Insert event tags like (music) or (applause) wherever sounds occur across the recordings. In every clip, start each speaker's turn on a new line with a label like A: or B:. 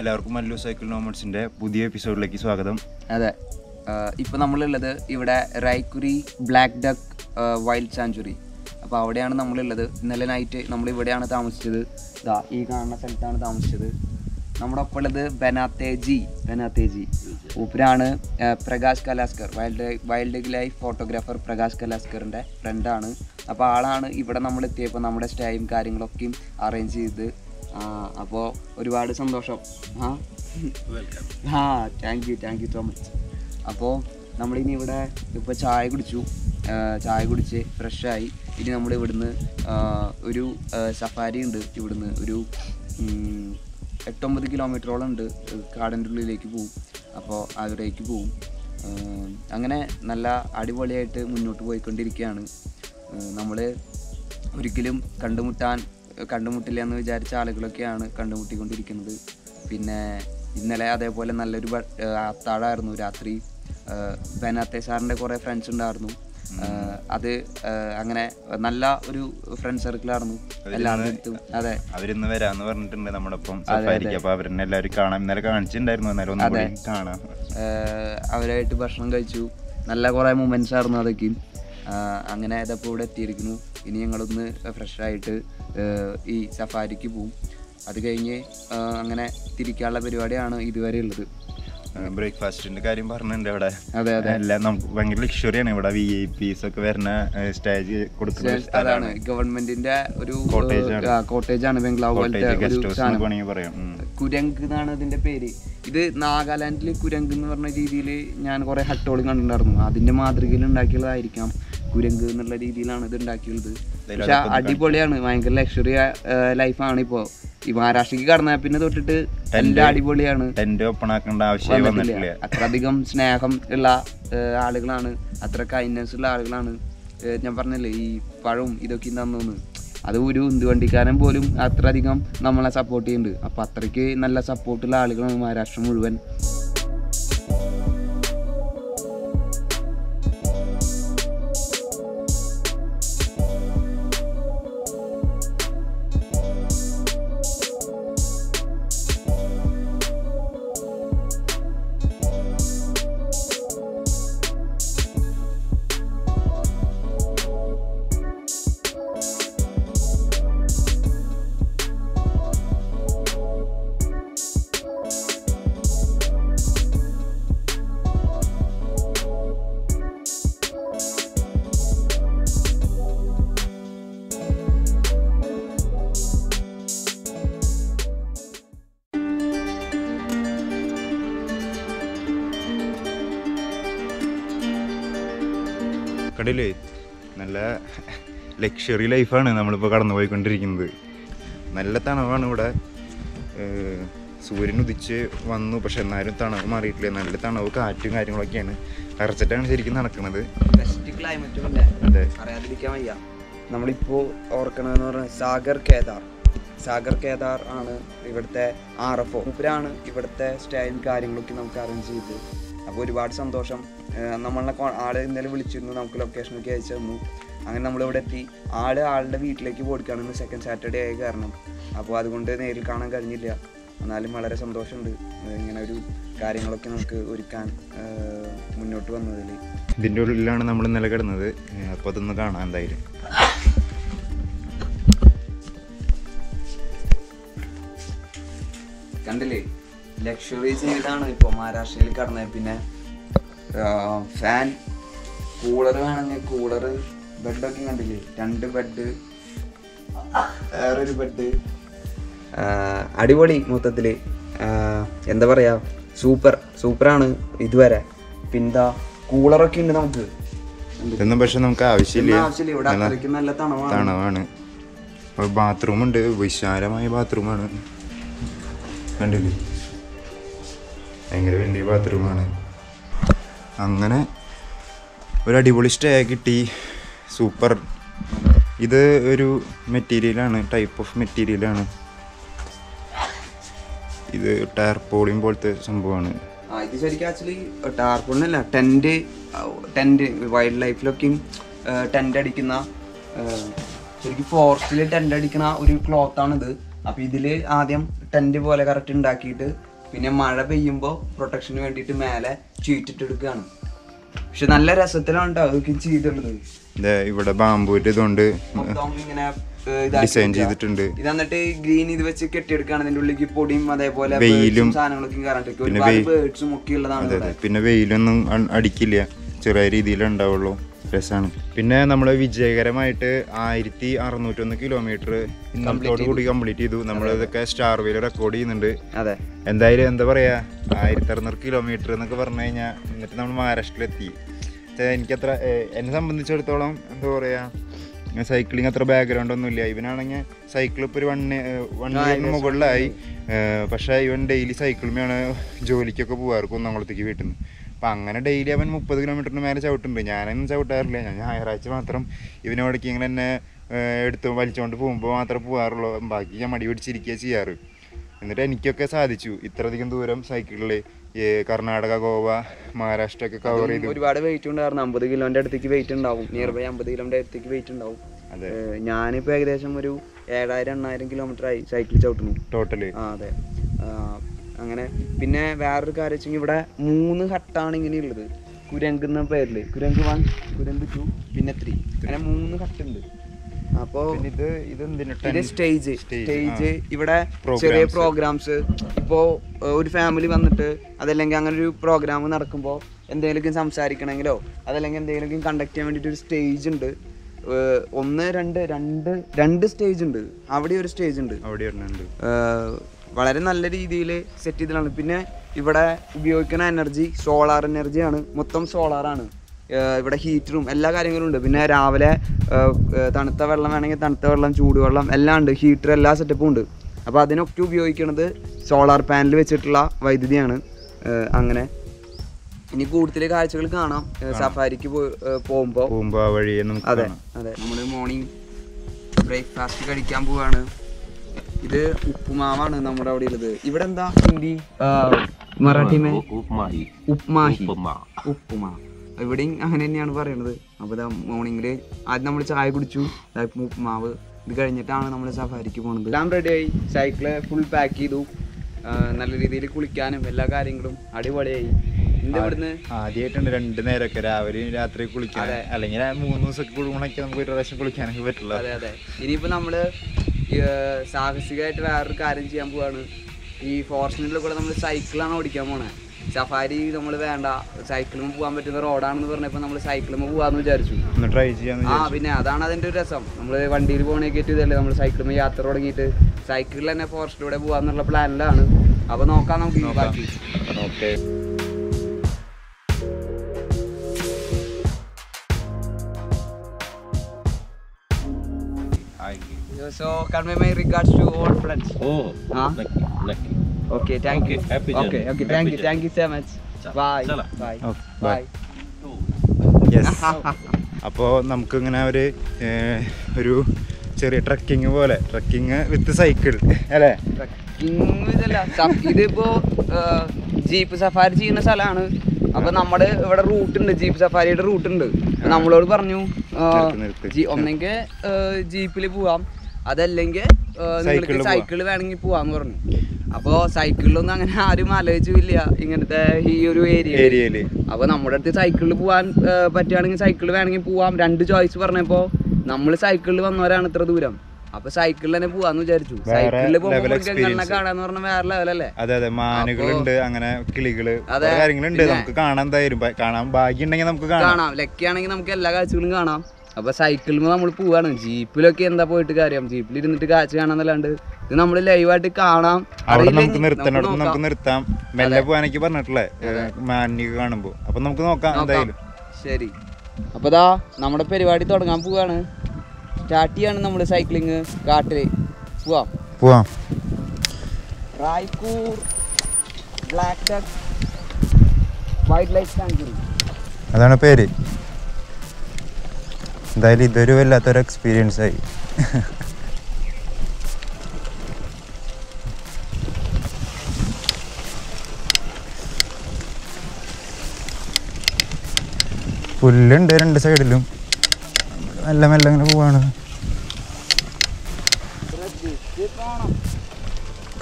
A: എല്ലാവർക്കും മല്ലു സൈക്കിൾ നോമഡ്സിന്റെ പുതിയ എപ്പിസോഡിലേക്ക് സ്വാഗതം.
B: അതെ. ഇപ്പോൾ നമ്മളുള്ളത് ഇവിടെ റൈക്കുരി ബ്ലാക്ക് ഡക്ക് വൈൽഡ് സാഞ്ചുറി അപ്പോൾ അവിടെയാണ് നമ്മളുള്ളത്. ഇന്നലെ നൈറ്റ് നമ്മൾ ഇവിടെയാണ് താമസിച്ചത്. ഇതാ ഈ കാണുന്ന സ്ഥലത്താണ് താമസിച്ചത്. നമ്മുടെ ഒപ്പം ഉള്ളത് ബനാത്തേജി ബനാത്തേജി ഊപ്പരാണ് Prakash Kalaskar. Wild wild life photographer Prakash കലാസ്കറിന്റെ ഫ്രണ്ടാണ് അപ്പോൾ ആളാണ് ഇവിടെ നമ്മൾ എത്തിയപ്പോൾ നമ്മുടെ സ്റ്റേയും കാര്യങ്ങളൊക്കെയും അറേഞ്ച് ചെയ്ത് അപ്പോൾ ഒരുപാട് സന്തോഷം. ആ? ആ thank you thank you so much അപ്പോൾ നമ്മളിനി ഇവിടെ ഇപ്പോൾ ചായ കുടിച്ചു. ചായ കുടിച്ച് ഫ്രഷായി ഇനി നമ്മൾ ഇവിടുന്ന് ഒരു സഫാരി ഉണ്ട് ഇവിടുന്ന്. ഒരു എട്ടൊമ്പത് കിലോമീറ്ററോളം ഉണ്ട്. കാടിന്റെ ഉള്ളിലേക്ക് പോവും. അപ്പോൾ അവിടേക്ക് പോവും. അങ്ങനെ നല്ല അടിപൊളിയായിട്ട് മുന്നോട്ട് പോയിക്കൊണ്ടിരിക്കുകയാണ്. നമ്മൾ ഒരിക്കലും കണ്ടുമുട്ടാൻ കണ്ടുമുട്ടില്ല എന്ന് വിചാരിച്ച ആളുകളൊക്കെയാണ് കണ്ടുമുട്ടിക്കൊണ്ടിരിക്കുന്നത്. പിന്നെ ഇന്നലെ അതേപോലെ നല്ലൊരു അത്താഴമായിരുന്നു രാത്രി. ബനാത്തെ സാറിന്റെ കുറേ ഫ്രണ്ട്സ് ഉണ്ടായിരുന്നു. അത് അങ്ങനെ നല്ല ഒരു ഫ്രണ്ട് സർക്കിളായിരുന്നു അതെ.
A: അവരിന്ന് വരാന്ന് പറഞ്ഞിട്ടുണ്ട് നമ്മുടെ ഒപ്പം സഫാരിക്ക് അപ്പൊ അവരെന്നെ എല്ലാവരും കാണാം. ഇന്നലെ കാണിച്ചിട്ടുണ്ടായിരുന്നു. എന്നാലും ഒന്നും കാണാം.
B: അവരായിട്ട് ഭക്ഷണം കഴിച്ചു. നല്ല കുറേ മൊമെന്റ്സ് ആയിരുന്നു അതൊക്കെയും അങ്ങനെ ഇതപ്പോൾ ഇവിടെ എത്തിയിരിക്കുന്നു. ഇനി ഞങ്ങളൊന്ന് ഫ്രഷായിട്ട് ഈ സഫാരിക്ക് പോവും. അത് കഴിഞ്ഞ് അങ്ങനെ തിരിക്കാനുള്ള പരിപാടിയാണ് ഇതുവരെ ഉള്ളത്.
A: ബ്രേക്ക്ഫാസ്റ്റിന്റെ കാര്യം പറഞ്ഞിട്ടുണ്ട് ഇവിടെ.
B: അതെ അതെ.
A: എല്ലാം നമുക്ക് ഭയങ്കര ലക്ഷറിയാണ് ഇവിടെ വി ഐ പിസ് ഒക്കെ വരുന്ന സ്റ്റേജ് കൊടുക്കുന്ന
B: അതാണ്. ഗവൺമെന്റിന്റെ ഒരു കോട്ടേജ് ആണ്. ബംഗ്ലാവ് പോലത്തെ. കുരങ്ക് എന്നാണ് ഇതിന്റെ പേര്. ഇത് നാഗാലാൻഡിൽ കുരങ്ക് എന്ന് പറഞ്ഞ രീതിയിൽ ഞാൻ കുറെ ഹട്ടുകൾ കണ്ടിട്ടുണ്ടായിരുന്നു. അതിന്റെ മാതൃകയിൽ ഉണ്ടാക്കിയുള്ളതായിരിക്കാം കുരങ്ക് എന്നുള്ള രീതിയിലാണ് ഇത് ഉണ്ടാക്കിയുള്ളത് പക്ഷെ അടിപൊളിയാണ് ഭയങ്കര ലക്ഷറി ലൈഫാണ് ഇപ്പോ. ഈ മഹാരാഷ്ട്രക്ക് കടന്ന പിന്നെ തൊട്ടിട്ട് എല്ലാം അടിപൊളിയാണ്.
A: ടെന്റ് ഓപ്പൺ ആക്കേണ്ട ആവശ്യം വന്നിട്ടില്ല.
B: അത്രയധികം സ്നേഹം ഉള്ള ആളുകളാണ് അത്ര കൈൻഡ്നെസ് ഉള്ള ആളുകളാണ് ഞാൻ പറഞ്ഞല്ലേ ഈ പഴവും ഇതൊക്കെ തന്നു അത് ഒരു ഉന്തുവണ്ടിക്കാരൻ പോലും അത്രയധികം നമ്മളെ സപ്പോർട്ട് ചെയ്യുന്നുണ്ട് അപ്പം അത്രയ്ക്ക് നല്ല സപ്പോർട്ടുള്ള ആളുകളാണ് മഹാരാഷ്ട്ര മുഴുവൻ.
A: കണ്ടില്ലേ? നല്ല ലക്ഷറി ലൈഫാണ് നമ്മളിപ്പോൾ കടന്നു പോയിക്കൊണ്ടിരിക്കുന്നത് നല്ല തണവാണ് ഇവിടെ. സൂര്യൻ ഉദിച്ച് വന്നു പക്ഷെ എന്നാലും തണവ് മാറിയിട്ടില്ല. നല്ല തണവ് കാറ്റും കാര്യങ്ങളൊക്കെയാണ്. അറച്ചിട്ടാണ് ശരിക്കും നടക്കുന്നത്. അതെ.
B: വയ്യ. നമ്മളിപ്പോൾ ഓർക്കണമെന്ന് പറഞ്ഞാൽ സാഗർ കേദാർ. സാഗർ കേദാർ ആണ് ഇവിടുത്തെ ആർ എഫ് ഒ ഇവിടുത്തെ സ്റ്റേയും കാര്യങ്ങളൊക്കെ നമുക്ക് അറേഞ്ച് ചെയ്തത് അപ്പോൾ ഒരുപാട് സന്തോഷം. നമ്മളെ ആൾ ആൾ ഇന്നലെ വിളിച്ചിരുന്നു നമുക്ക് ലൊക്കേഷനൊക്കെ അയച്ചു തന്നു. അങ്ങനെ നമ്മളിവിടെ എത്തി. ആൾ ആളുടെ വീട്ടിലേക്ക് പോയിക്കാണ് ഇന്ന് സെക്കൻഡ് സാറ്റർഡേ ആയ കാരണം. അപ്പോൾ അതുകൊണ്ട് നേരിൽ കാണാൻ കഴിഞ്ഞില്ല. എന്നാലും വളരെ സന്തോഷമുണ്ട്. ഇങ്ങനെ ഒരു കാര്യങ്ങളൊക്കെ നമുക്ക് ഒരുക്കാൻ മുന്നോട്ട് വന്നതിൽ
A: ഇതിന്റെ ഉള്ളിലാണ് നമ്മൾ ഇന്നലെ കിടന്നത്. അപ്പോൾ അതൊന്ന് കാണാം എന്തായാലും.
B: കണ്ടില്ലേ? ലക്ഷറി ചെയ്താണ് ഇപ്പോൾ മഹാരാഷ്ട്രയിൽ കടന്നത് പിന്നെ ഫാൻ കൂളർ വേണമെങ്കിൽ കൂളർ ബെഡൊക്കെ കണ്ടില്ലേ? രണ്ട് ബെഡ് വേറൊരു ബെഡ് അടിപൊളി മൊത്തത്തിൽ എന്താ പറയാ സൂപ്പർ സൂപ്പറാണ് ഇതുവരെ. പിന്താ കൂളറൊക്കെ ഉണ്ട് നമുക്ക്.
A: ഇതൊന്നും പക്ഷെ നമുക്ക് ആവശ്യമില്ല.
B: തണവാണ്.
A: ബാത്റൂം ഉണ്ട്. വിശാലമായ ബാത്റൂമാണ് കണ്ടില്ലേ? ഭയങ്കര വലിയ ബാത്റൂമാണ് അങ്ങനെ ഒരു അടിപൊളി സ്റ്റേ കിട്ടി. സൂപ്പർ ഇത് ഒരു മെറ്റീരിയലാണ് ടൈപ്പ് ഓഫ് മെറ്റീരിയലാണ് ഇത് ടാർപോളിയും പോലത്തെ സംഭവമാണ്.
B: ഇത് ശരിക്കും ആക്ച്വലി ടാർപോളിനല്ല ടെന്റ് ടെന്റ് വൈൽഡ് ലൈഫിലൊക്കെയും ടെന്റ് അടിക്കുന്ന ശരിക്കും ഫോറസ്റ്റിൽ ടെന്റ് അടിക്കുന്ന ഒരു ക്ലോത്താണിത് അപ്പോൾ ഇതിൽ ആദ്യം ടെന്റ് പോലെ കറക്റ്റ് ഉണ്ടാക്കിയിട്ട് പിന്നെ മഴ പെയ്യുമ്പോൾ പ്രൊട്ടക്ഷന് വേണ്ടിയിട്ട് മേലെ ചീറ്റിട്ടെടുക്കുകയാണ് പക്ഷെ നല്ല രസത്തിലാണ് കേട്ടോ അതൊക്കെ ചെയ്തിട്ടുള്ളത്
A: ഇവിടെ ബാമ്പൂറ്റ് ഇതുകൊണ്ട്
B: ഇങ്ങനെ
A: ഡിസൈൻ ചെയ്തിട്ടുണ്ട്.
B: ഇത് എന്നിട്ട് ഗ്രീൻ ഇത് വെച്ച് കെട്ടിയെടുക്കുകയാണ് അതിന്റെ ഉള്ളിലേക്ക് പൊടിയും അതേപോലെ
A: വെയിലും
B: സാധനങ്ങളൊക്കെ ഒരുപാട് ബേർഡ്സും ഒക്കെ ഉള്ളതാണ്
A: പിന്നെ വെയിലൊന്നും അടിക്കില്ല. ചെറിയ രീതിയിൽ ഉണ്ടാവുള്ളൂ. രസമാണ് പിന്നെ നമ്മൾ വിജയകരമായിട്ട് ആയിരത്തി അറുന്നൂറ്റൊന്ന് കിലോമീറ്റർ ഇന്നത്തോടു കൂടി കംപ്ലീറ്റ് ചെയ്തു. നമ്മൾ ഇതൊക്കെ സ്റ്റാർ വേയിൽ റെക്കോർഡ് ചെയ്യുന്നുണ്ട്.
B: അതെ.
A: എന്തായാലും എന്താ പറയാ ആയിരത്തി അറുന്നൂറ് കിലോമീറ്റർ എന്നൊക്കെ പറഞ്ഞു കഴിഞ്ഞാൽ എന്നിട്ട് നമ്മൾ മഹാരാഷ്ട്രയിലെത്തി എത്തി എനിക്കത്ര എന്നെ സംബന്ധിച്ചിടത്തോളം എന്താ പറയാ സൈക്ലിംഗ് അത്ര ബാക്ക്ഗ്രൗണ്ട് ഒന്നും ഇല്ല. ഇവനാണെങ്കിൽ സൈക്കിൾ ഇപ്പോൾ ഒരു വൺ വൺ ഇയറിന് മുകളിലായി. പക്ഷെ പക്ഷേ ഇവൻ ഡെയിലി സൈക്കിളുമാണ് ജോലിക്കൊക്കെ പോകാറ് കുന്നംകുളത്തേക്ക് വീട്ടിൽ നിന്ന് അപ്പം അങ്ങനെ ഡെയിലി അവൻ മുപ്പത് കിലോമീറ്ററിന് മേലെ ചവിട്ടുണ്ട്. ഞാനൊന്നും ചവിട്ടാറില്ല. ഞാൻ ഞായറാഴ്ച മാത്രം ഇവനോടേക്ക് ഇങ്ങനെ എന്നെ എടുത്ത് വലിച്ചുകൊണ്ട് പോകുമ്പോൾ മാത്രമേ പോകാറുള്ളൂ ബാക്കി ഞാൻ മടി പിടിച്ചിരിക്കുക ചെയ്യാറ്. എന്നിട്ട് എനിക്കൊക്കെ സാധിച്ചു. ഇത്രയധികം ദൂരം സൈക്കിളിൽ കർണാടക ഗോവ മഹാരാഷ്ട്ര ഒക്കെ കവർ ചെയ്തു.
B: ഒരുപാട് വെയിറ്റ് ഉണ്ടായിരുന്നു. അമ്പത് കിലോന്റെ അടുത്തേക്ക് വെയിറ്റ് ഉണ്ടാവും. നിയർ ബൈ അമ്പത് കിലോന്റെ അടുത്തേക്ക് വെയിറ്റ് ഉണ്ടാവും.
A: അതെ.
B: ഞാനിപ്പോൾ ഞാനിപ്പോ ഏകദേശം ഒരു ഏഴായിരം എണ്ണായിരം കിലോമീറ്റർ ആയി സൈക്കിൾ ചവിട്ടുന്നു.
A: ടോട്ടൽ
B: ആ അതെ. അങ്ങനെ പിന്നെ വേറൊരു കാര്യം വെച്ചെങ്കിൽ ഇവിടെ മൂന്ന് ഹട്ടാണ് ഇങ്ങനെയുള്ളത് കുരങ്ക് എന്ന പേരിൽ. കുരങ്ക് വൺ കുരങ്ക് ടു പിന്നെ ത്രീ അങ്ങനെ മൂന്ന് ഹട്ടുണ്ട് അപ്പോ
A: ഇത് ഇത്
B: സ്റ്റേജ്
A: Stage,
B: സ്റ്റേജ് ഇവിടെ ചെറിയ പ്രോഗ്രാംസ് ഇപ്പോ ഒരു ഫാമിലി വന്നിട്ട് അതല്ലെങ്കിൽ അങ്ങനെ ഒരു പ്രോഗ്രാം നടക്കുമ്പോൾ എന്തെങ്കിലും സംസാരിക്കണമെങ്കിലോ അതല്ലെങ്കിൽ എന്തെങ്കിലും കണ്ടക്ട് ചെയ്യാൻ വേണ്ടിയിട്ട് ഒരു സ്റ്റേജ് ഉണ്ട്. ഒന്ന് രണ്ട് രണ്ട് രണ്ട് സ്റ്റേജ് ഉണ്ട്. അവിടെ ഒരു സ്റ്റേജ് ഉണ്ട്.
A: അവിടെ
B: വളരെ നല്ല രീതിയിൽ സെറ്റ് ചെയ്തതാണ് പിന്നെ ഇവിടെ ഉപയോഗിക്കുന്ന എനർജി സോളാർ എനർജിയാണ് മൊത്തം സോളാറാണ് ഇവിടെ ഹീറ്ററും എല്ലാ കാര്യങ്ങളും ഉണ്ട്. പിന്നെ രാവിലെ തണുത്ത വെള്ളം വേണമെങ്കിൽ തണുത്ത വെള്ളം ചൂടുവെള്ളം എല്ലാം ഉണ്ട്. ഹീറ്റർ എല്ലാ സെറ്റപ്പും ഉണ്ട്. അപ്പോൾ അതിനൊക്കെ ഉപയോഗിക്കുന്നത് സോളാർ പാനൽ വെച്ചിട്ടുള്ള വൈദ്യുതിയാണ്. അങ്ങനെ. ഇനി കൂടുതൽ കാഴ്ചകൾ കാണാം. സഫാരിക്ക് പോകുമ്പോൾ
A: പോകുമ്പോ. വഴി
B: അതെ അതെ. നമ്മൾ മോർണിംഗ് ബ്രേക്ക്ഫാസ്റ്റ് കഴിക്കാൻ പോവാണ്. ഇത് ഉപ്പുമാവാണ് നമ്മുടെ അവിടെ ഉള്ളത് ഇവിടെ എന്താ? ഹിന്ദി മറാഠി ഉപ്മാഹി.
C: ഉപ്മാഹി.
B: ഉപ്പുമാ. ഇവിടെയും അങ്ങനെ തന്നെയാണ് പറയണത്. അപ്പോൾ ഇതാ മോർണിംഗിൽ ആദ്യം നമ്മൾ ചായ കുടിച്ചു ഉപ്പുമാവ് ഇത് കഴിഞ്ഞിട്ടാണ് നമ്മൾ സഫാരിക്ക് പോകുന്നത് എല്ലാം റെഡിയായി സൈക്കിൾ ഫുൾ പാക്ക് ചെയ്തു. നല്ല രീതിയിൽ കുളിക്കാനും എല്ലാ കാര്യങ്ങളും അടിപൊളിയായി.
A: ആദ്യമായിട്ടുണ്ട് രണ്ടു നേരമൊക്കെ രാവിലെ രാത്രി കുളിക്കാൻ. അല്ലെങ്കിൽ മൂന്ന് ദിവസമൊക്കെ കുടുങ്ങണൊക്കെ നമുക്ക് ഒരു പ്രാവശ്യം കുളിക്കാനൊക്കെ പറ്റുള്ളൂ.
B: അതെ അതെ. ഇനിയിപ്പോ നമ്മൾ സാഹസികമായിട്ട് വേറൊരു കാര്യം ചെയ്യാൻ പോവാണ്. ഈ ഫോർച്യൂണറിൽ കൂടെ നമ്മൾ സൈക്കിളാണ് ഓടിക്കാൻ പോണേ. സഫാരി നമ്മൾ വേണ്ട. സൈക്കിളിൽ പോകാൻ പറ്റുന്ന റോഡാണെന്ന് പറഞ്ഞപ്പോൾ നമ്മൾ സൈക്കിളിൽ പോകാമെന്ന് വിചാരിച്ചു.
A: ട്രൈ ചെയ്യാന്ന്
B: ആ പിന്നെ അതാണ് അതിന്റെ ഒരു രസം. നമ്മൾ വണ്ടിയിൽ പോകണേക്കിട്ട് ഇതല്ലേ നമ്മൾ സൈക്കിളിൽ യാത്ര തുടങ്ങിയിട്ട്. സൈക്കിളിൽ തന്നെ ഫോറസ്റ്റിലൂടെ പോകാമെന്നുള്ള പ്ലാനിലാണ് അപ്പോൾ നോക്കാം നമുക്ക് ബാക്കി.
A: Okay
B: so convey my regards to all friends
C: Oh,
B: Huh?
C: lucky, lucky.
B: Okay thank you
C: Okay, happy
B: okay
C: journey.
B: Okay
C: Happy
B: thank you
C: journey.
B: Thank you so much bye
C: Chala.
B: Bye
A: Okay,
B: bye
A: bye. Yes (laughs) അപ്പോൾ നമുക്കിങ്ങനെ ഒരു ഒരു ചെറിയ trekking പോലെ trekking with cycle അല്ലേ
B: trekking ഇതല്ല ഇതിപ്പോ jeep safari ചെയ്യുന്ന സ്ഥലമാണ് അപ്പൊ നമ്മുടെ ഇവിടെ റൂട്ട് ഉണ്ട് ജീപ്പ് സഫാരിയുടെ റൂട്ട് ഉണ്ട് നമ്മളോട് പറഞ്ഞു ഒന്നെങ്കിൽ ജീപ്പിൽ പോവാം അതല്ലെങ്കിൽ നിങ്ങൾക്ക് സൈക്കിൾ വേണമെങ്കിൽ പോവാന്ന് പറഞ്ഞു. അപ്പോ സൈക്കിളിലൊന്നും അങ്ങനെ ആരും ആലോചിച്ചില്ല ഇങ്ങനത്തെ ഈ ഒരു ഏരിയ
A: ഏരിയയിൽ
B: അപ്പൊ നമ്മുടെ അടുത്ത് സൈക്കിളിൽ പോവാൻ പറ്റുകയാണെങ്കിൽ സൈക്കിൾ വേണമെങ്കിൽ പോവാം. രണ്ട് ചോയ്സ് പറഞ്ഞപ്പോ നമ്മൾ സൈക്കിളിൽ വന്നവരാണ് ഇത്ര ദൂരം. അപ്പൊ സൈക്കിളിൽ തന്നെ പോവാന്ന് വിചാരിച്ചു. സൈക്കിളിൽ പോകുമ്പോൾ
A: experience.
B: കാണാന്ന് പറഞ്ഞ വേറെ ലെവലല്ലേ
A: അതെ അതെ. മാനുകളുണ്ട് അങ്ങനെ കിളികൾ കാര്യങ്ങളുണ്ട്. നമുക്ക് കാണാൻ ബ- കാണാൻ ഭാഗ്യം ഉണ്ടെങ്കിൽ നമുക്ക് കാണാം.
B: ലക്കിയാണെങ്കിൽ നമുക്ക് എല്ലാ കാഴ്ചകളും കാണാം. അപ്പൊ സൈക്കിളിൽ നമ്മൾ പോവാണ്. ജീപ്പിലൊക്കെ എന്താ പോയിട്ട് കാര്യം? ജീപ്പിൽ ഇരുന്നിട്ട് കാഴ്ച കാണാന്നല്ലാണ്ട്. ഇത് നമ്മൾ ലൈവായിട്ട് കാണാം.
A: അവിടെ നമുക്ക് നിർത്താം.
B: നമുക്ക്
A: നമുക്ക്. നിർത്താം. മെല്ലെ പോകാനൊക്കെ പറഞ്ഞിട്ടില്ലേ? മാനിക്ക് കാണുമ്പോ. അപ്പൊ നമുക്ക് നോക്കാം. എന്തായാലും.
B: ശരി. അപ്പൊ ദാ നമ്മുടെ പരിപാടി തുടങ്ങാൻ പോവാണ്. സ്റ്റാർട്ട് ചെയ്യാണ് നമ്മൾ സൈക്ലിങ് കാട്ടിൽ. പോവാം.
A: പോവാം.
B: Raipur black duck wild life sanctuary
A: അതാണ് പേര്. എന്തായാലും ഇതൊരു വല്ലാത്തൊരു എക്സ്പീരിയൻസ് ആയി. പുല്ലുണ്ട് രണ്ട് സൈഡിലും. മെല്ലെ മെല്ലെ അങ്ങനെ പോവാണ്.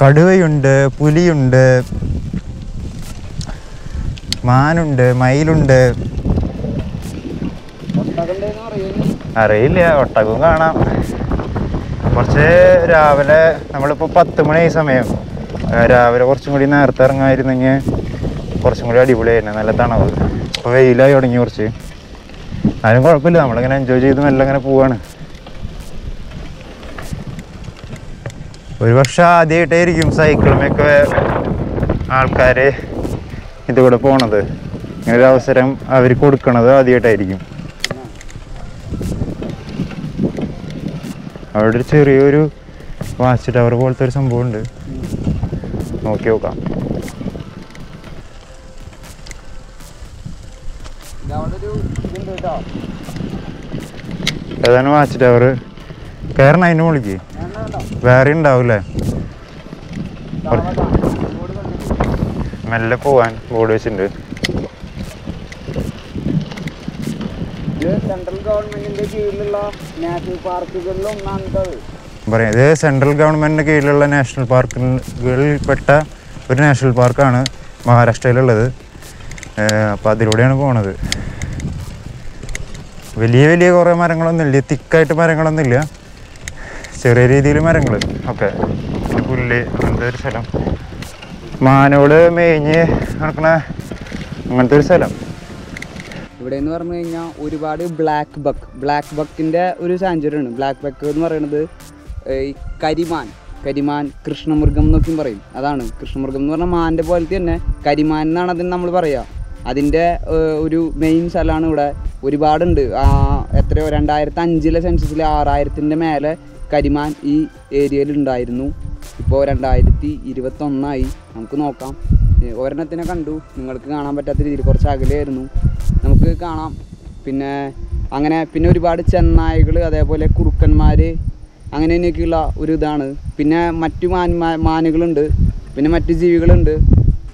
A: കടുവയുണ്ട് പുലിയുണ്ട് മാനുണ്ട് മയിലുണ്ട്. അറിയില്ല ഒട്ടകവും കാണാം. കുറച്ച് രാവിലെ നമ്മളിപ്പോൾ പത്ത് മണി സമയം. രാവിലെ കുറച്ചും കൂടി നേരത്തെ ഇറങ്ങായിരുന്നെങ്കിൽ കുറച്ചും കൂടി അടിപൊളിയായിരുന്നു നല്ല തണവ് ഇപ്പോൾ വെയിലായി തുടങ്ങി കുറച്ച്. അതിനും കുഴപ്പമില്ല നമ്മളിങ്ങനെ എൻജോയ് ചെയ്ത് മെല്ലെ അങ്ങനെ പോവാണ്. ഒരു പക്ഷെ ആദ്യമായിട്ടായിരിക്കും സൈക്കിളുമൊക്കെ ആൾക്കാർ ഇതുകൂടെ പോണത്. ഇങ്ങനൊരു അവസരം അവർ കൊടുക്കണത് ആദ്യമായിട്ടായിരിക്കും. അവിടെ ഒരു ചെറിയൊരു വാച്ച് ടവർ പോലത്തെ ഒരു സംഭവം ഉണ്ട് നോക്കി. നോക്കാം ഏതാണ് വാച്ച് ടവർ കയറണം അതിന് മുകളിലേക്ക്? വേറെ ഉണ്ടാവൂലേ മെല്ലെ പോവാൻ ബോർഡ് വെച്ചിട്ടുണ്ട്.
B: ഇത് സെൻട്രൽ ഗവൺമെന്റിന്റെ കീഴിലുള്ള നാഷണൽ
A: പറയാം ഇത് സെൻട്രൽ ഗവൺമെന്റിന് കീഴിലുള്ള നാഷണൽ പാർക്കുകളിൽപ്പെട്ട ഒരു നാഷണൽ പാർക്കാണ് മഹാരാഷ്ട്രയിലുള്ളത്. അപ്പോൾ അതിലൂടെയാണ് പോണത്. വലിയ വലിയ കുറേ മരങ്ങളൊന്നും ഇല്ല തിക്കായിട്ട് മരങ്ങളൊന്നും ഇല്ല. ചെറിയ രീതിയിൽ മരങ്ങൾ പിന്നെ പുല്ല് അങ്ങനത്തെ ഒരു സ്ഥലം. മാനോട് മേഞ്ഞ് നടക്കണ അങ്ങനത്തെ ഒരു സ്ഥലം.
B: ഇവിടെ എന്ന് പറഞ്ഞു കഴിഞ്ഞാൽ ഒരുപാട് ബ്ലാക്ക് ബക്ക് ബ്ലാക്ക് ബക്കിന്റെ ഒരു സാഞ്ചുറി ആണ് ബ്ലാക്ക് ബക്ക് എന്ന് പറയുന്നത് ഈ കരിമാൻ. കരിമാൻ കൃഷ്ണമൃഗം എന്നൊക്കെയും പറയും. അതാണ്. കൃഷ്ണമൃഗം എന്ന് പറഞ്ഞാൽ മാന്റെ പോലത്തെ തന്നെ. കരിമാൻ എന്നാണ് അതിന് നമ്മൾ പറയുക അതിന്റെ ഒരു മെയിൻ സ്ഥലമാണ് ഇവിടെ. ഒരുപാടുണ്ട്. എത്രയോ രണ്ടായിരത്തി അഞ്ചിലെ സെൻസസിൽ ആറായിരത്തിന്റെ മേലെ കരിമാൻ ഈ ഏരിയയിൽ ഉണ്ടായിരുന്നു ഇപ്പോൾ രണ്ടായിരത്തി ഇരുപത്തൊന്നായി. നമുക്ക് നോക്കാം. ഒരെണ്ണത്തിനെ കണ്ടു. നിങ്ങൾക്ക് കാണാൻ പറ്റാത്ത രീതിയിൽ കുറച്ച് അകലെയായിരുന്നു. നമുക്ക് കാണാം. പിന്നെ അങ്ങനെ പിന്നെ ഒരുപാട് ചെന്നായകൾ അതേപോലെ കുറുക്കന്മാർ അങ്ങനെ തന്നെയൊക്കെയുള്ള ഒരു ഇതാണ്. പിന്നെ മറ്റു മാൻ മാനുകളുണ്ട്. പിന്നെ മറ്റു ജീവികളുണ്ട്.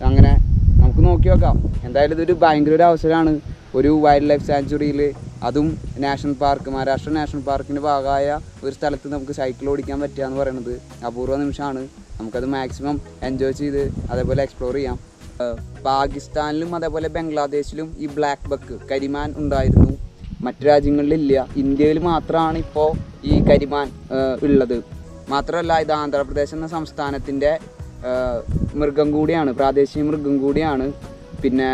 B: അങ്ങനെ നമുക്ക് നോക്കി നോക്കാം. എന്തായാലും ഇതൊരു ഭയങ്കര ഒരു അവസരമാണ്. ഒരു വൈൽഡ് ലൈഫ് സാങ്ച്വറിയിൽ അതും നാഷണൽ പാർക്ക് മഹാരാഷ്ട്ര നാഷണൽ പാർക്കിന്റെ ഭാഗമായ ഒരു സ്ഥലത്ത് നമുക്ക് സൈക്കിൾ ഓടിക്കാൻ പറ്റുക എന്ന് പറയുന്നത് അപൂർവ നിമിഷമാണ്. നമുക്കത് മാക്സിമം എൻജോയ് ചെയ്ത് അതേപോലെ എക്സ്പ്ലോർ ചെയ്യാം. പാകിസ്ഥാനിലും അതേപോലെ ബംഗ്ലാദേശിലും ഈ ബ്ലാക്ക് ബക്ക് കരിമാൻ ഉണ്ടായിരുന്നു. മറ്റു രാജ്യങ്ങളിലില്ല. ഇന്ത്യയിൽ മാത്രമാണ് ഇപ്പോൾ ഈ കരിമാൻ ഉള്ളത്. മാത്രമല്ല ഇത് ആന്ധ്രാപ്രദേശ് എന്ന സംസ്ഥാനത്തിന്റെ മൃഗം കൂടിയാണ് പ്രാദേശിക മൃഗം കൂടിയാണ്. പിന്നെ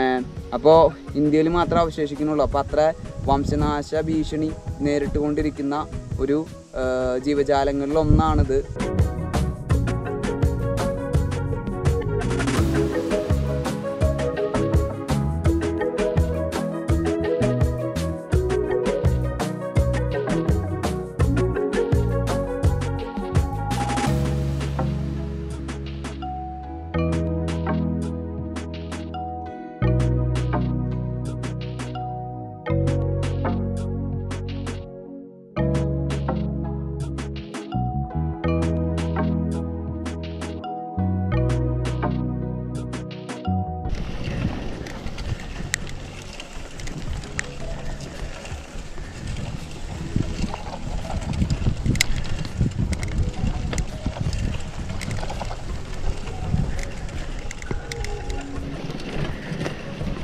B: അപ്പോൾ ഇന്ത്യയിൽ മാത്രമേ അവശേഷിക്കുന്നുള്ളൂ. അപ്പോൾ അത്ര വംശനാശ ഭീഷണി നേരിട്ടുകൊണ്ടിരിക്കുന്ന ഒരു ഏഹ്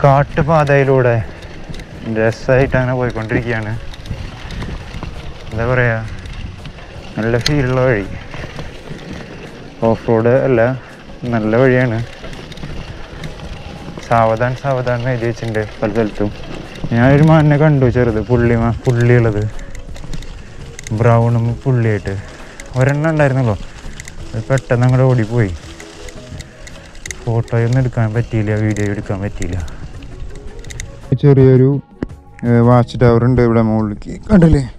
A: കാട്ടുപാതയിലൂടെ രസമായിട്ട് അങ്ങനെ പോയിക്കൊണ്ടിരിക്കുകയാണ്. എന്താ പറയുക നല്ല ഫീലുള്ള വഴി. ഓഫ് റോഡ് അല്ല നല്ല വഴിയാണ്. സാവധാൻ എന്ന് എഴുതി വെച്ചിട്ടുണ്ട് പല സ്ഥലത്തും. ഞാനൊരു മാനിനെ കണ്ടു ചെറുത് പുള്ളി പുള്ളിയുള്ളത്. ബ്രൗണും പുള്ളിയായിട്ട്. ഒരെണ്ണം ഉണ്ടായിരുന്നല്ലോ അത് പെട്ടെന്ന് അങ്ങോട്ട് ഓടിപ്പോയി. ഫോട്ടോയൊന്നും എടുക്കാൻ പറ്റിയില്ല വീഡിയോ എടുക്കാൻ പറ്റിയില്ല. ചെറിയൊരു വാച്ച് ടവർ ഉണ്ട് ഇവിടെ മുകളിലേക്ക്. കണ്ടില്ലേ?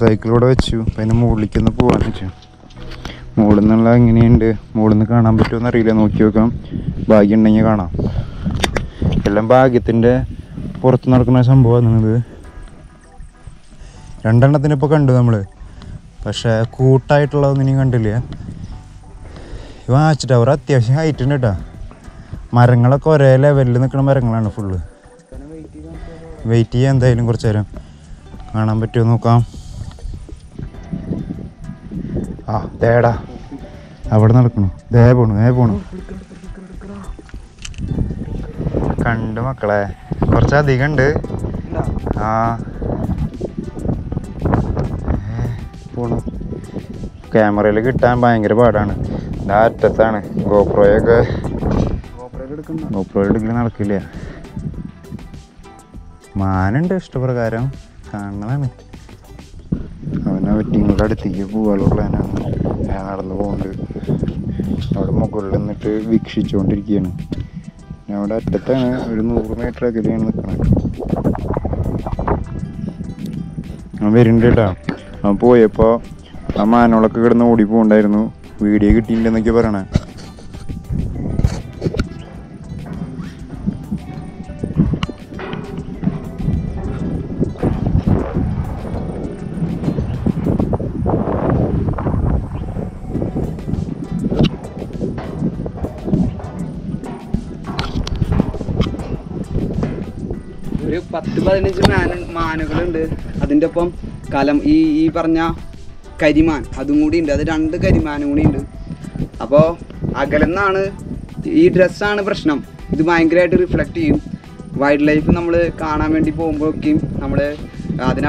A: സൈക്കിൾ ഇവിടെ വെച്ചു. പിന്നെ മുകളിലേക്ക് ഒന്ന് പോവാൻ വെച്ചു. മുകളിൽ നിന്നുള്ള എങ്ങനെയുണ്ട്? മുകളിൽ നിന്ന് കാണാൻ പറ്റുമോ അറിയില്ല. നോക്കി നോക്കാം. ഭാഗ്യം ഉണ്ടെങ്കിൽ കാണാം. എല്ലാം ഭാഗ്യത്തിന്റെ പുറത്ത് നടക്കുന്ന സംഭവമാണ് ഇത്. രണ്ടെണ്ണത്തിന് ഇപ്പോൾ കണ്ടു നമ്മൾ പക്ഷേ കൂട്ടായിട്ടുള്ളതൊന്നും ഇനി കണ്ടില്ല. വാച്ച് ടവർ അത്യാവശ്യം ഹൈറ്റ് ഉണ്ട് കേട്ടോ. മരങ്ങളൊക്കെ ഒരേ ലെവലിൽ നിൽക്കുന്ന മരങ്ങളാണ് ഫുള്ള് വെയിറ്റ് ചെയ്യാം. എന്തായാലും കുറച്ച് നേരം കാണാൻ പറ്റുമോ നോക്കാം. ആ ദേടാ അവിടെ നടക്കണു? ദേ പോണു ദേ പോണു. കണ്ടു മക്കളെ. കുറച്ചധികം ഉണ്ട്. ആ. പോണു. ക്യാമറയിൽ കിട്ടാൻ ഭയങ്കര പാടാണ്. ഇതാ അറ്റത്താണ്. ഗോപ്രോയൊക്കെ ഗോപ്രോയിൽ എടുക്കില്ല നടക്കില്ല. മാനുണ്ട് ഇഷ്ടപ്രകാരം. കാണുന്നതാണ് അവനെ വെറ്റിങ്ങളുടെ അടുത്തേക്ക് പോകാനുള്ള പ്ലാനാണ് ഞാൻ നടന്നു പോകുന്നുണ്ട് അവിടെ മുകളിൽ നിന്നിട്ട് വീക്ഷിച്ചുകൊണ്ടിരിക്കുകയാണ്. ഞാൻ അവിടെ അറ്റത്താണ് ഒരു നൂറ് മീറ്റർ അകലെയാണ് നിൽക്കുന്നത് അവൻ വരുന്നുണ്ട് കേട്ടോ. അവൻ പോയപ്പോൾ ആ മാനോളൊക്കെ കിടന്ന് ഓടി പോകണ്ടായിരുന്നു വീഡിയോ കിട്ടിയിട്ടുണ്ടെന്നൊക്കെ പറയണേ.
B: പത്ത് പതിനഞ്ച് മാന മാനുകളുണ്ട്. അതിന്റെ ഒപ്പം കലം ഈ ഈ പറഞ്ഞ കരിമാൻ അതും കൂടി ഉണ്ട്. അത് രണ്ട് കരിമാനും കൂടി ഉണ്ട്. അപ്പോൾ അകലെന്നാണ് ഈ ഡ്രസ്സാണ് പ്രശ്നം. ഇത് ഭയങ്കരമായിട്ട് റിഫ്ലക്റ്റ് ചെയ്യും. വൈൽഡ് ലൈഫ് നമ്മൾ കാണാൻ വേണ്ടി പോകുമ്പോഴൊക്കെയും നമ്മൾ അതിന്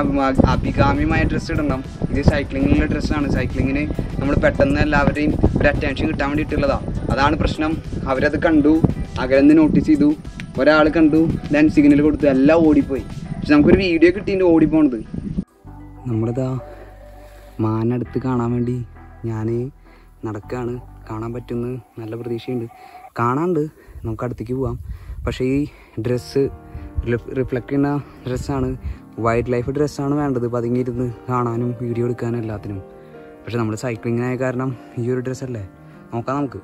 B: അഭികാമ്യമായ ഡ്രസ്സ് ഇടണം. ഇത് സൈക്ലിങ്ങിലുള്ള ഡ്രസ്സാണ് സൈക്ലിങ്ങിന് നമ്മൾ പെട്ടെന്ന് എല്ലാവരെയും ഒരു അറ്റൻഷൻ കിട്ടാൻ വേണ്ടി വേണ്ടിയിട്ടുള്ളതാണ് അതാണ് പ്രശ്നം. അവരത് കണ്ടു. അകലെന്ന് നോട്ടീസ് ചെയ്തു. ഒരാൾ കണ്ടു ദെൻ സിഗ്നൽ കൊടുത്തു എല്ലാം ഓടിപ്പോയി. പക്ഷെ നമുക്കൊരു വീഡിയോ കിട്ടിയിട്ട് ഓടിപ്പോണത് നമ്മളിതാ മാനടുത്ത് കാണാൻ വേണ്ടി ഞാൻ നടക്കുകയാണ് കാണാൻ പറ്റുമെന്ന് നല്ല പ്രതീക്ഷയുണ്ട്. കാണാണ്ട് നമുക്ക് അടുത്തേക്ക് പോവാം. പക്ഷേ ഈ ഡ്രസ്സ് റിഫ്ലക്റ്റ് ചെയ്യുന്ന ഡ്രസ്സാണ് വൈൽഡ് ലൈഫ് ഡ്രസ്സാണ് വേണ്ടത് പതുങ്ങിയിരുന്ന് കാണാനും വീഡിയോ എടുക്കാനും എല്ലാത്തിനും. പക്ഷെ നമ്മൾ സൈക്ലിങ്ങിനായ കാരണം ഈ ഒരു ഡ്രസ്സല്ലേ നോക്കാം നമുക്ക്.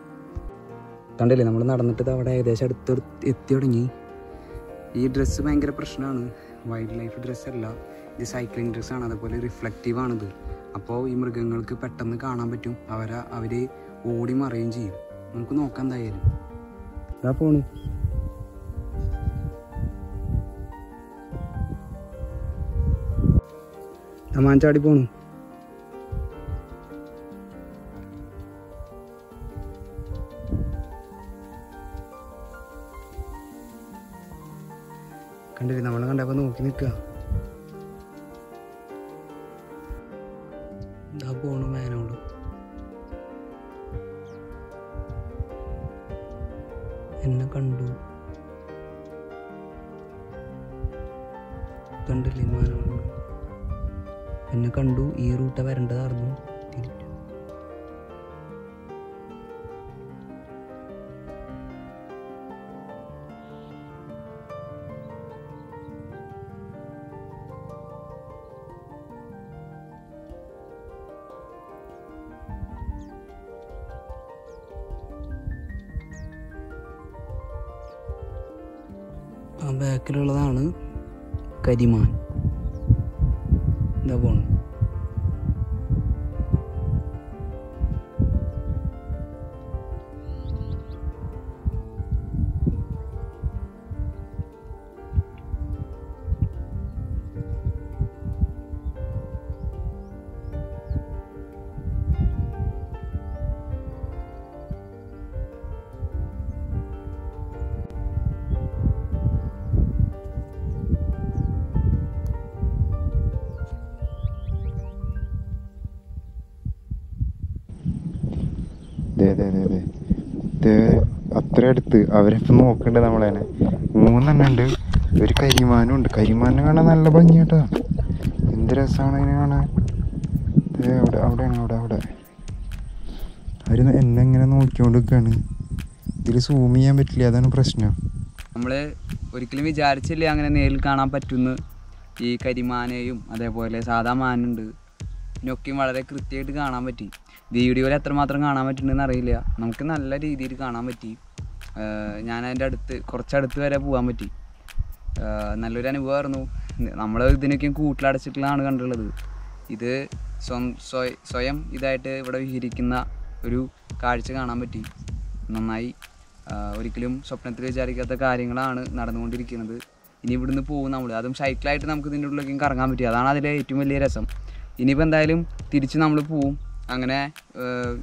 B: കണ്ടില്ലേ നമ്മൾ നടന്നിട്ട് അവിടെ ഏകദേശം അടുത്ത് എത്തി തുടങ്ങി. ഈ ഡ്രസ്സ് ഭയങ്കര പ്രശ്നമാണ് വൈൽഡ് ലൈഫ് ഡ്രസ്സല്ല ഇത് സൈക്ലിംഗ് ഡ്രസ്സാണ് അതുപോലെ റിഫ്ലക്റ്റീവ് ആണിത്. അപ്പോൾ ഈ മൃഗങ്ങൾക്ക് പെട്ടെന്ന് കാണാൻ പറ്റും. അവരെ അവർ ഓടി മറയും ചെയ്യും. നമുക്ക് നോക്കാം എന്തായാലും. പോണു തമാൻ ചാടി പോണു കണ്ടപ്പോ നോക്കി ബാക്കിലുള്ളതാണ് കരിമാൻ.
A: അടുത്ത് അവരിപ്പം നോക്കണ്ട് നമ്മളേനെ മൂന്നെണ്ണം ഉണ്ട് ഒരു കരിമാനും ഉണ്ട്. കരിമാനെ കാണാൻ നല്ല ഭംഗിയാട്ടാ. എന്ത് രസമാണ് അതിനെ കാണാൻ. അവിടെ അവിടെയാണ് അവിടെ അവിടെ. അവർ എന്നെ ഇങ്ങനെ നോക്കിക്കൊണ്ട് നിൽക്കുകയാണ് ഇതിൽ സൂം ചെയ്യാൻ പറ്റില്ല. അതാണ് പ്രശ്നം.
B: നമ്മൾ ഒരിക്കലും വിചാരിച്ചില്ല അങ്ങനെ നേരിൽ കാണാൻ പറ്റുമെന്ന് ഈ കരിമാനെയും അതേപോലെ സാധാ മാനുണ്ട്. ഇതിനൊക്കെയും വളരെ കൃത്യമായിട്ട് കാണാൻ പറ്റി. വീഡിയോയിൽ എത്രമാത്രം കാണാൻ പറ്റുന്നുണ്ടെന്ന് അറിയില്ല. നമുക്ക് നല്ല രീതിയിൽ കാണാൻ പറ്റി. ഞാൻ അതിന്റെ അടുത്ത് കുറച്ചടുത്ത് വരെ പോകാൻ പറ്റി. നല്ലൊരു അനുഭവമായിരുന്നു. നമ്മൾ ഇതിനൊക്കെയും കൂട്ടിലടച്ചിട്ടുള്ളതാണ് കണ്ടുള്ളത് ഇത് സ്വം സ്വയ- സ്വയം ഇതായിട്ട് ഇവിടെ വിഹരിക്കുന്ന ഒരു കാഴ്ച കാണാൻ പറ്റി. നന്നായി ഒരിക്കലും സ്വപ്നത്തിൽ വിചാരിക്കാത്ത കാര്യങ്ങളാണ് നടന്നുകൊണ്ടിരിക്കുന്നത്. ഇനി ഇവിടുന്ന് പോകും നമ്മൾ അതും സൈക്കിളായിട്ട് നമുക്ക് ഇതിന്റെ ഉള്ളിലേക്കും കറങ്ങാൻ പറ്റി. അതാണ് അതിലെ ഏറ്റവും വലിയ രസം. ഇനിയിപ്പോൾ എന്തായാലും തിരിച്ച് നമ്മൾ പോവും. അങ്ങനെ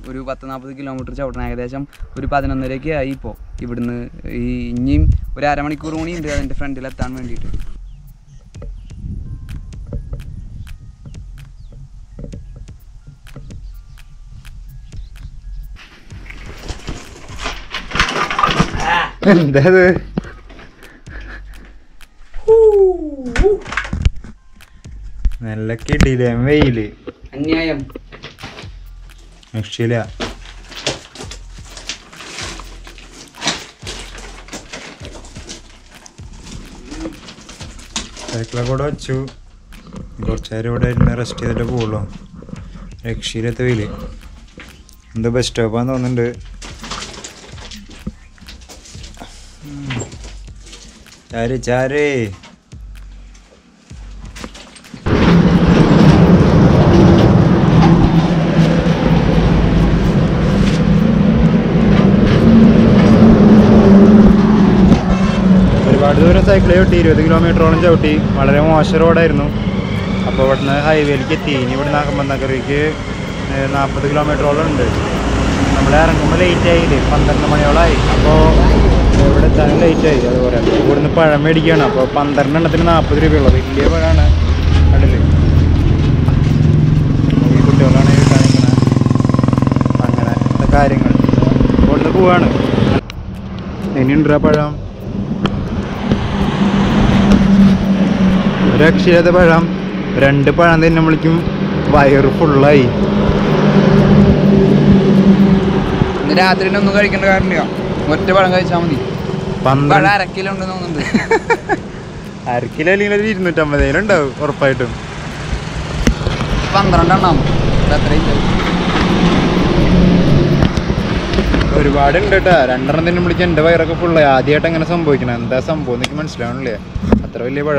B: ഒരു പത്ത് നാൽപ്പത് കിലോമീറ്റർ ചവിട്ടണം ഏകദേശം ഒരു പതിനൊന്നരയ്ക്ക് ആയി ഇപ്പോൾ ഇവിടുന്ന് ഈ ഇനിയും ഒരു അരമണിക്കൂർ കൂടി ഉണ്ട് അതിന്റെ ഫ്രണ്ടിലെത്താൻ വേണ്ടിയിട്ട്.
A: എന്താ ഇത് നല്ല കിട്ടിയില്ലേ വെയിൽ.
B: അന്യായം.
A: രക്ഷയില്ല സൈക്കിളെ കൂടെ വെച്ചു. കുറച്ച് നേരം ഇവിടെ ഇരുന്ന് റെസ്റ്റ് ചെയ്തിട്ട് പോകുള്ളൂ രക്ഷയിലെത്ത വെയിൽ എന്തോ ബസ് സ്റ്റോപ്പാന്ന് തോന്നുന്നുണ്ട്. ചാര് ചാരേ. ദൂരം സൈക്കിൾ ചവിട്ടി ഇരുപത് കിലോമീറ്ററോളം ചവിട്ടി. വളരെ മോശം റോഡായിരുന്നു അപ്പോൾ ഇവിടുന്ന് ഹൈവേയിലേക്ക് എത്തി. ഇനി ഇവിടുന്ന് അകമ്പന്നക്കരയ്ക്ക് നാൽപ്പത് കിലോമീറ്ററോളം ഉണ്ട്. നമ്മൾ ഇറങ്ങുമ്പോൾ ലേറ്റ് ആയില്ലേ പന്ത്രണ്ട് മണിയോളമായി അപ്പോൾ ഇവിടെ എത്താനും ലേറ്റ് ആയി. അതുപോലെ ഇവിടുന്ന് പഴം മേടിക്കുകയാണ്. അപ്പോൾ പന്ത്രണ്ട് എണ്ണത്തിന് നാൽപ്പത് രൂപയുള്ളത് വലിയ പഴമാണ് കണ്ടില്ലേ ഈ കുട്ടികളാണ് അങ്ങനെ കാര്യങ്ങൾ. ഇവിടുന്ന് പോവാണ്. ഇനിയുണ്ടാ പഴം? അക്ഷരത പഴം. രണ്ട് പഴം തന്നെ വിളിക്കും. വയറ് ഫുള്ളായി
B: രാത്രി ഒന്നും കഴിക്കേണ്ട കാര്യമില്ല ഒറ്റ പഴം കഴിച്ചാൽ മതി.
A: പന്ത്രണ്ട്
B: അര കിലോ ഉണ്ടെന്ന് തോന്നുന്നുണ്ട്. (laughs)
A: അര കിലോ അല്ലെങ്കിൽ ഒരു ഇരുന്നൂറ്റമ്പതേലും ഉണ്ടാവും ഉറപ്പായിട്ടും.
B: പന്ത്രണ്ടെണ്ണം. അത്രയും
A: കേട്ടോ. രണ്ടെണ്ണം തന്നെ വിളിക്കാൻ എന്റെ വയറൊക്കെ ഫുള്ള് ആദ്യമായിട്ട് അങ്ങനെ സംഭവിക്കണം? എന്താ സംഭവം എനിക്ക് മനസ്സിലാവണില്ലേ? അത്ര വലിയ പഴ.